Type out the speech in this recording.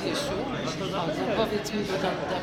Matysiu, powiedz mi, bo tak, tak